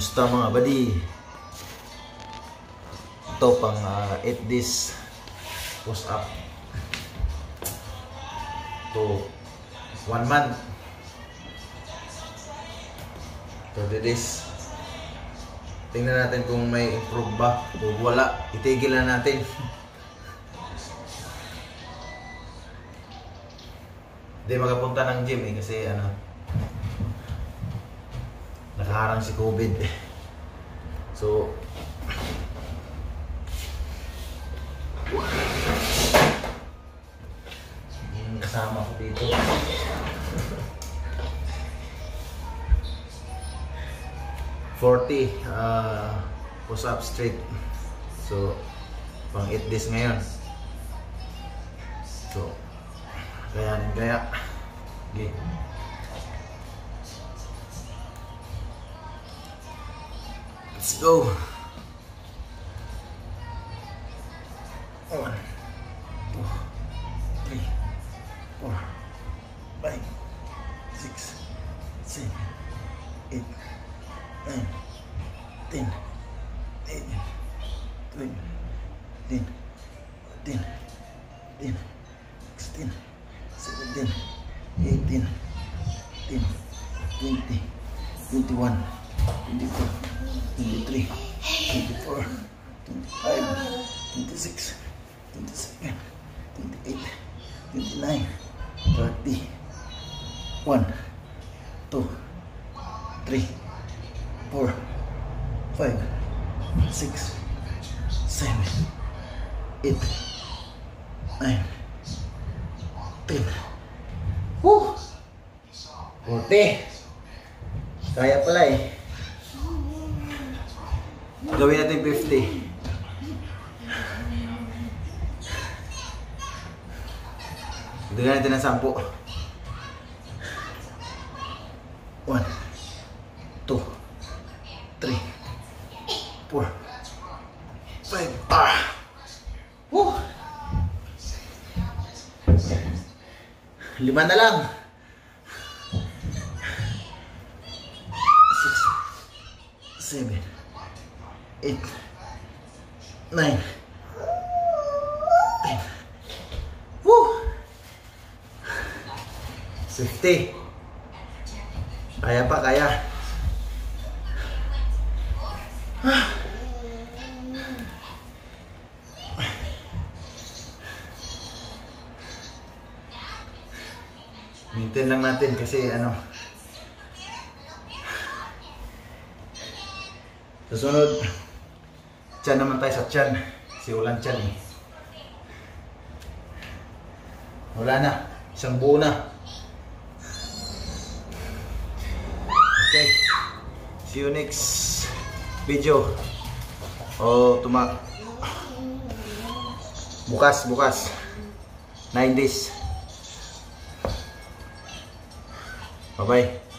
Musta mga badi? Ito pang uh, 8 days push up to 1 month. 30 days. Tingnan natin kung may improve ba. O wala itigil na natin. Hindi makapunta ng gym eh kasi ano nakaharang si COVID. So yung kasama ko dito. Forty uh, push up straight. So pang 8 days ngayon. So kaya kaya okay. Let's go. One, two, three, four, five, six, seven, eight, nine, ten, eleven, twelve, thirteen, fourteen, fifteen, sixteen, seventeen, eighteen, nineteen, twenty, twenty-one, twenty-two. 23, 24, 25, 26, 27, 28, 29, 30, 1, 2, 3, 4, 5, 6, 7, 8, 9, 10. Woo! 40. Kaya pala eh. Gawin natin 50. Dagyan natin ng 10. 1 2 3 4 5 Ah! Woo! Lima na lang. 6 7 8 9 10 Woo! 50 Kaya pa, kaya. Maintain lang natin kasi ano. Susunod Tiyan naman tayo sa tiyan. Si Ulan tiyan eh. Wala na. Isang buo na. Okay. See you next video. O tumak. Bukas, bukas. 9 days. Bye-bye.